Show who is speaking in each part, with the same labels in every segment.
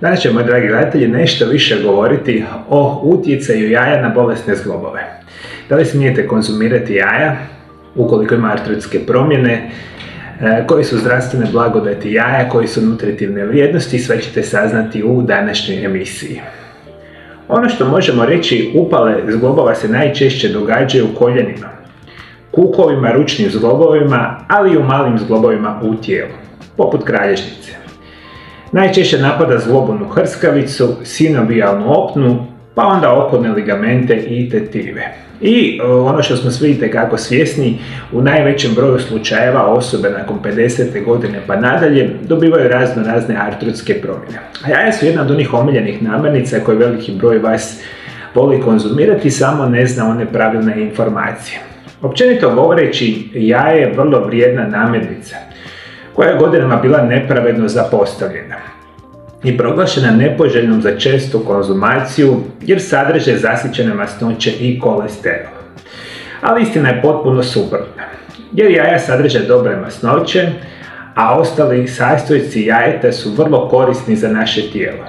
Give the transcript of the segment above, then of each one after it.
Speaker 1: Danas ćemo, dragi gledatelji, nešto više govoriti o utjecaju jaja na bolesne zglobove. Da li smijete konzumirati jaja ukoliko ima artrotske promjene, e, koji su zdravstvene blagodati jaja, koji su nutritivne vrijednosti, sve ćete saznati u današnjoj emisiji. Ono što možemo reći, upale zglobova se najčešće događaju u koljenima, kukovima, ručnim zglobovima, ali i u malim zglobovima u tijelu, poput kralježnice. Najčešće napada zglobonu hrskavicu, sinobijalnu opnu, pa onda okodne ligamente i tetive. I e, ono što smo svi kako svjesni, u najvećem broju slučajeva osobe nakon 50. godine pa nadalje dobivaju razno razne artrotske promjene. A jaja su jedna od onih omiljenih namirnica koje veliki broj vas voli konzumirati, samo ne zna one pravilne informacije. Općenito govoreći, jaje je vrlo vrijedna namirnica koja je godinama bila nepravedno zapostavljena i proglašena nepoželjnom za čestu konzumaciju jer sadrže zasićene masnoće i kolesterol. Ali istina je potpuno suprotna, jer jaja sadrže dobre masnoće, a ostali sastojci jajeta su vrlo korisni za naše tijelo.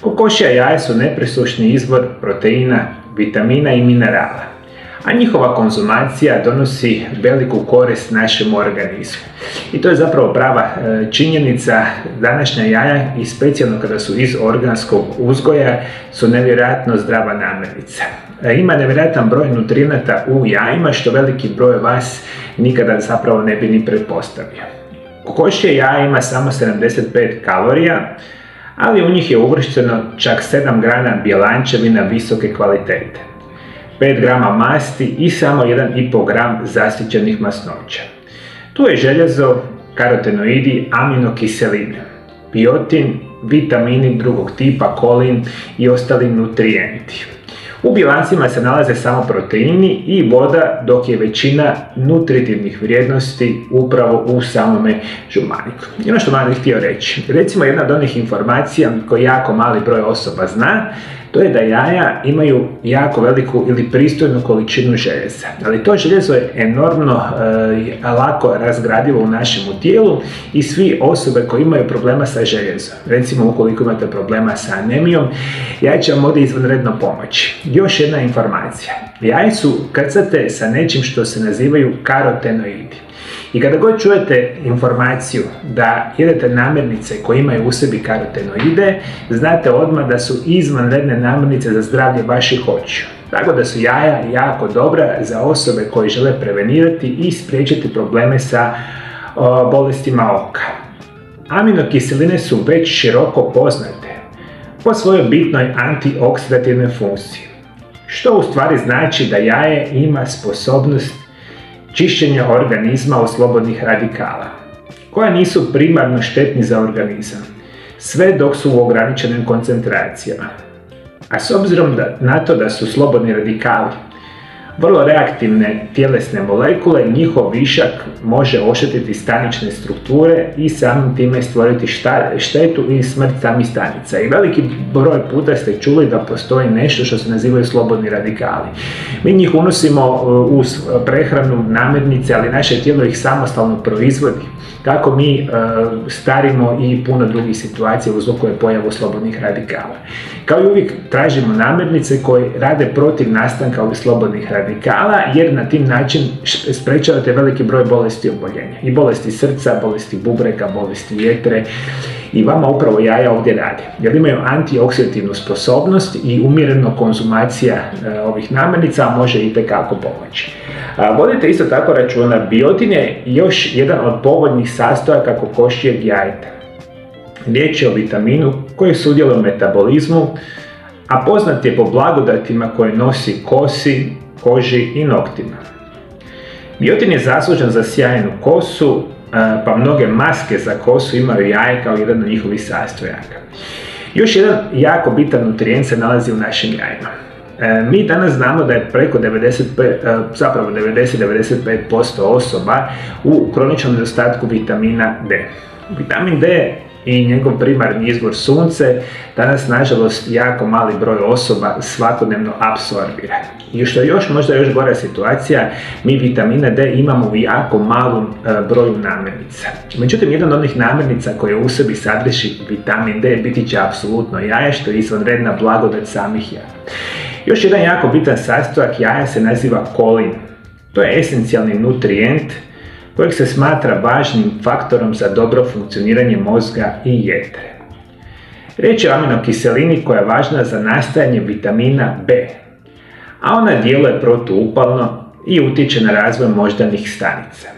Speaker 1: Kokošija jaja su nepresušni izvor proteina, vitamina i minerala a njihova konzumacija donosi veliku korist našem organizmu. I to je zapravo prava e, činjenica, današnja jaja i specijalno kada su iz organskog uzgoja su nevjerojatno zdrava namirnica. E, ima nevjerojatan broj nutrinata u jajima što veliki broj vas nikada zapravo ne bi ni pretpostavio. Kokošje jaja ima samo 75 kalorija, ali u njih je uvršteno čak 7 grana bjelančevina visoke kvalitete. 5 grama masti i samo 1,5 gram zasićenih masnoća. Tu je željezo, karotenoidi, aminokiseline, biotin, vitamini drugog tipa, kolin i ostali nutrijenti. U bilancima se nalaze samo proteini i voda, dok je većina nutritivnih vrijednosti upravo u samome žumaniku. I ono što vam htio reći, recimo jedna od onih informacija koju jako mali broj osoba zna, to je da jaja imaju jako veliku ili pristojnu količinu željeza. Ali to željezo je enormno e, lako razgradivo u našem tijelu i svi osobe koji imaju problema sa željezom, recimo ukoliko imate problema sa anemijom, jaja će vam ovdje izvanredno pomoći. Još jedna informacija. Jaje su krcate sa nečim što se nazivaju karotenoidi. I kada god čujete informaciju da jedete namirnice koje imaju u sebi karotenoide, znate odmah da su izvanredne namirnice za zdravlje vaših očiju. Tako da su jaja jako dobra za osobe koje žele prevenirati i spriječiti probleme sa bolestima oka. Aminokiseline su već široko poznate po svojoj bitnoj antioksidativnoj funkciji. Što u stvari znači da jaje ima sposobnost čišćenja organizma od slobodnih radikala, koja nisu primarno štetni za organizam, sve dok su u ograničenim koncentracijama. A s obzirom na to da su slobodni radikali vrlo reaktivne tjelesne molekule, njihov višak može oštetiti stanične strukture i samim time stvoriti štetu i smrt samih stanica. I veliki broj puta ste čuli da postoji nešto što se nazivaju slobodni radikali. Mi njih unosimo uh, uz prehranu namirnice, ali naše tijelo ih samostalno proizvodi. Kako mi uh, starimo i puno drugih situacija uzrokuje pojavu slobodnih radikala. Kao i uvijek tražimo namirnice koje rade protiv nastanka ovih slobodnih radikala jer na tim način sprečavate veliki broj bolesti oboljenja. I bolesti srca, bolesti bubrega, bolesti jetre i vama upravo jaja ovdje rade. Jer imaju antioksidativnu sposobnost i umjereno konzumacija e, ovih namirnica može i tekako pomoći. vodite isto tako računa, biotin još jedan od povoljnih sastojaka kokošijeg jajeta. Riječ je o vitaminu koji sudjeluje u metabolizmu, a poznat je po blagodatima koje nosi kosi, koži i noktima. Biotin je zaslužan za sjajnu kosu, pa mnoge maske za kosu imaju jaje kao jedan od njihovih sastojaka. Još jedan jako bitan nutrijent se nalazi u našim jajima. E, mi danas znamo da je preko 95, e, zapravo 90-95% osoba u kroničnom nedostatku vitamina D. Vitamin D i njegov primarni izvor sunce, danas nažalost jako mali broj osoba svakodnevno apsorbira. I što je još možda još gora situacija, mi vitamine D imamo u jako malom e, broju namirnica. Međutim, jedan od onih namirnica koje u sebi sadrži vitamin D biti će apsolutno jaje, što je izvanredna blagodat samih jaja. Još jedan jako bitan sastojak jaja se naziva kolin. To je esencijalni nutrijent kojeg se smatra važnim faktorom za dobro funkcioniranje mozga i jetre. Riječ je o aminokiselini koja je važna za nastajanje vitamina B, a ona djeluje protuupalno i utječe na razvoj moždanih stanica.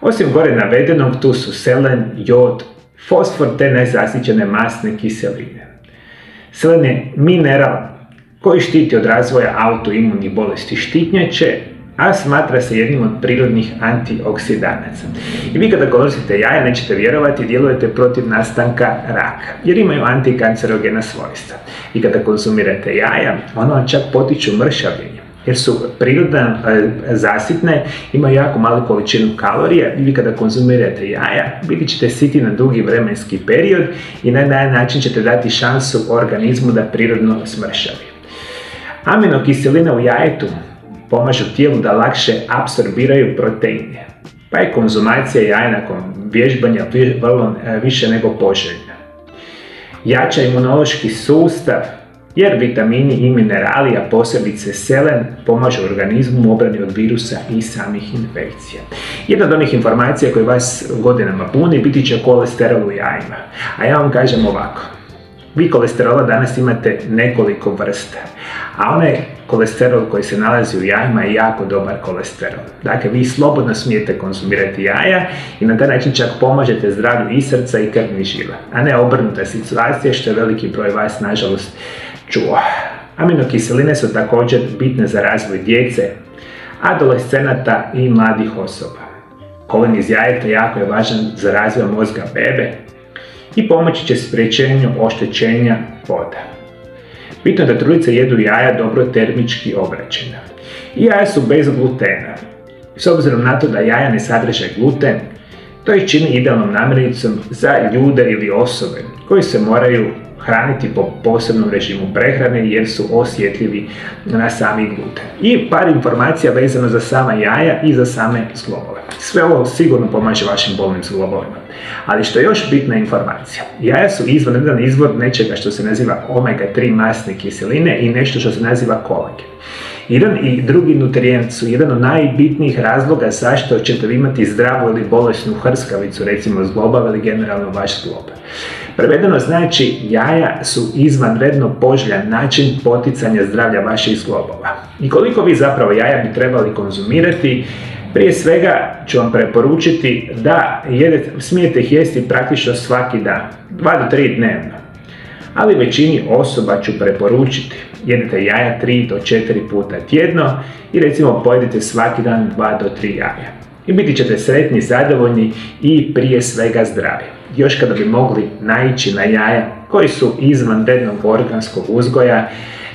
Speaker 1: Osim gore navedenog, tu su selen, jod, fosfor te nezasićene masne kiseline. Selen je mineral koji štiti od razvoja autoimunih bolesti štitnjače, a smatra se jednim od prirodnih antioksidanaca. I vi kada koristite jaja, nećete vjerovati, djelujete protiv nastanka raka, jer imaju antikancerogena svojstva. I kada konzumirate jaja, ono čak potiču mršavljenje, jer su prirodne e, zasitne, imaju jako malu količinu kalorija i vi kada konzumirate jaja, biti ćete siti na dugi vremenski period i na taj način ćete dati šansu organizmu da prirodno smršavi. Aminokiselina u jajetu pomažu tijelu da lakše apsorbiraju proteine, pa je konzumacija jaja nakon vježbanja vrlo e, više nego poželjna. Jača imunološki sustav, jer vitamini i minerali, a posebice selen, pomažu organizmu u obrani od virusa i samih infekcija. Jedna od onih informacija koje vas godinama puni biti će kolesterol u jajima. A ja vam kažem ovako, vi kolesterola danas imate nekoliko vrsta, a onaj kolesterol koji se nalazi u jajima je jako dobar kolesterol. Dakle, vi slobodno smijete konzumirati jaja i na taj način čak pomažete zdravlju i srca i krvnih žila, a ne obrnuta situacija što je veliki broj vas nažalost čuo. Aminokiseline su također bitne za razvoj djece, adolescenata i mladih osoba. Kolen iz jajeta jako je važan za razvoj mozga bebe i pomoći će spriječenju oštećenja voda. Bitno je da trudice jedu jaja dobro termički obraćena. I jaja su bez glutena. S obzirom na to da jaja ne sadrže gluten, to ih čini idealnom namirnicom za ljude ili osobe koji se moraju hraniti po posebnom režimu prehrane jer su osjetljivi na sami gluten. I par informacija vezano za sama jaja i za same zglobove. Sve ovo sigurno pomaže vašim bolnim zglobovima. Ali što je još bitna informacija, jaja su izvanredan izvor nečega što se naziva omega-3 masne kiseline i nešto što se naziva kolagen. Jedan i drugi nutrijent su jedan od najbitnijih razloga zašto ćete imati zdravu ili bolesnu hrskavicu, recimo zgloba ili generalno vaš zglob. Prevedeno znači jaja su izvanredno poželjan način poticanja zdravlja vaših zglobova. I koliko vi zapravo jaja bi trebali konzumirati, prije svega ću vam preporučiti da jedete, smijete ih jesti praktično svaki dan, 2 do 3 dnevno. Ali većini osoba ću preporučiti jedete jaja 3 do 4 puta tjedno i recimo pojedite svaki dan 2 do 3 jaja. I biti ćete sretni, zadovoljni i prije svega zdravi. Još kada bi mogli naići na jaja koji su izvan rednog organskog uzgoja,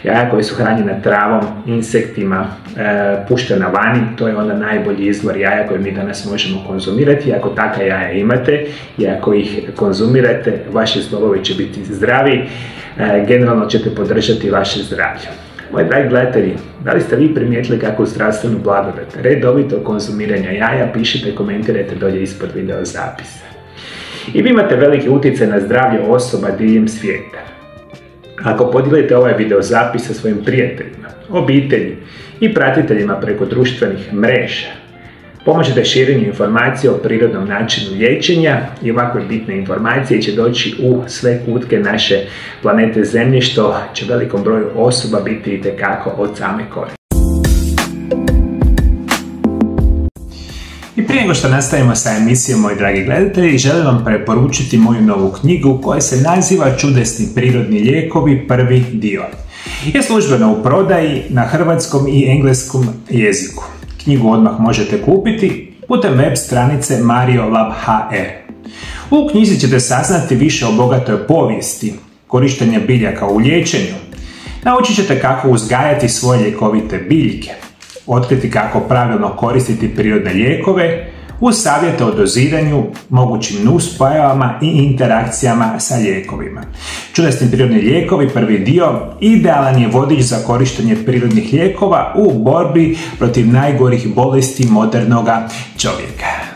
Speaker 1: jaja koje su hranjena travom, insektima, e, puštena vani, to je onda najbolji izvor jaja koje mi danas možemo konzumirati. Ako takva jaja imate i ako ih konzumirate, vaši stolovi će biti zdravi, e, generalno ćete podržati vaše zdravlje. Moji dragi gledatelji, da li ste vi primijetili kakvu zdravstvenu blagodat redovito konzumiranja jaja, pišite, komentirajte dolje ispod video zapisa. I vi imate veliki utjecaj na zdravlje osoba diljem svijeta. Ako podijelite ovaj video zapis sa svojim prijateljima, obitelji i pratiteljima preko društvenih mreža, Pomožete širenju informacije o prirodnom načinu liječenja i ovakve bitne informacije će doći u sve kutke naše planete Zemlje što će velikom broju osoba biti itekako od same koristi. I prije nego što nastavimo sa emisijom, moji dragi gledatelji, želim vam preporučiti moju novu knjigu koja se naziva Čudesni prirodni lijekovi, prvi dio. Je službeno u prodaji na hrvatskom i engleskom jeziku. Knjigu odmah možete kupiti putem web stranice Mario Lab HR. U knjizi ćete saznati više o bogatoj povijesti, korištenja biljaka u liječenju, naučit ćete kako uzgajati svoje ljekovite biljke, otkriti kako pravilno koristiti prirodne lijekove, uz savjete o doziranju, mogućim nuspojavama i interakcijama sa lijekovima. Čudesni prirodni lijekovi, prvi dio, idealan je vodič za korištenje prirodnih lijekova u borbi protiv najgorih bolesti modernoga čovjeka.